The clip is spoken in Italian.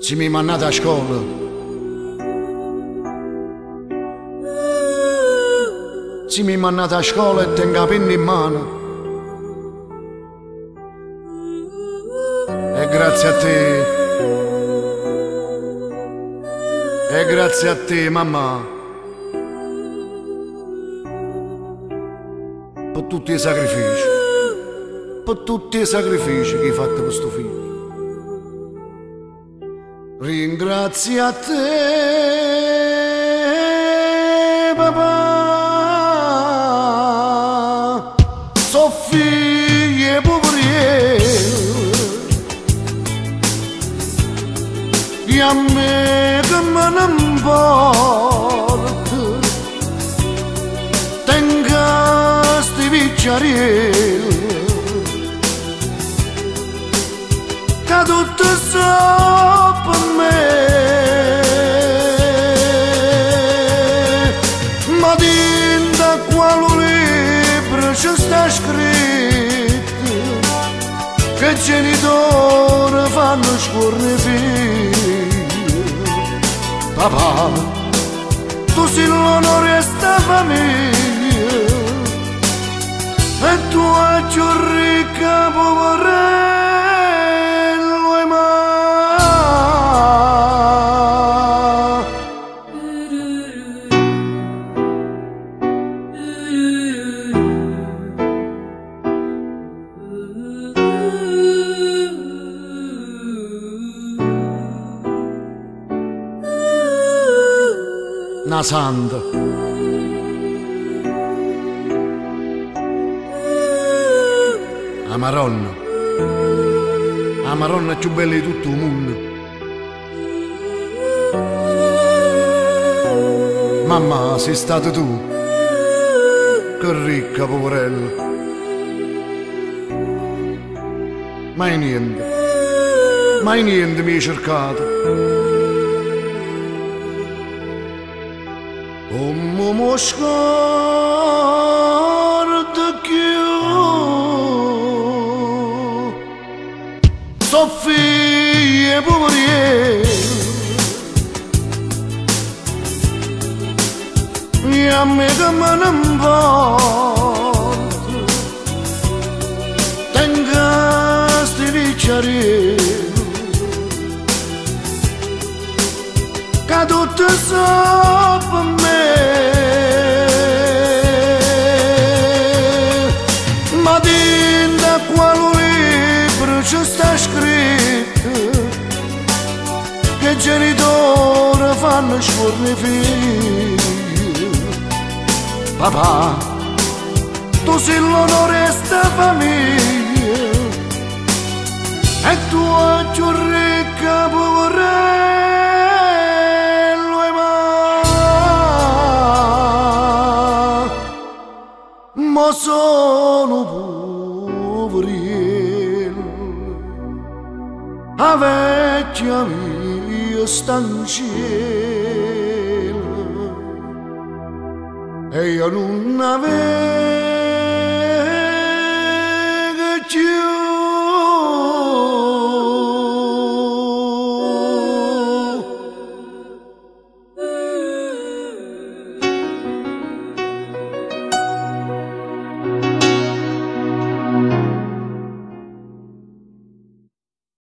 Se mi mandate a scuola Se mi mandate a scuola e tengo la penna in mano. E grazie a te E grazie a te mamma. Per tutti i sacrifici. Per tutti i sacrifici che hai fatto questo figlio. Ringrazio a te, papà, so figlie poveriere, e a me che me ne importa, tenga sti vicciarielli, che tutto so per me, ma dinda quale libro ci sta scritto, che genitori fanno scorrere figli. Papà, tu sei l'onore di sta famiglia, e tu hai più ricca poverello santa la maronna la maronna più bella di tutto il mondo. Mamma sei stata tu. Che ricca poverella. Mai niente. Mai niente mi hai cercato Ommo mo scorda più Soffie poveriere E a me che me ne importa Che genitori fanno sforni figli. Papà, tu sei l'onore sta famiglia. E tu più ricca poverello e Ma sono poverello A vecchia mia sta in cielo E io non avevo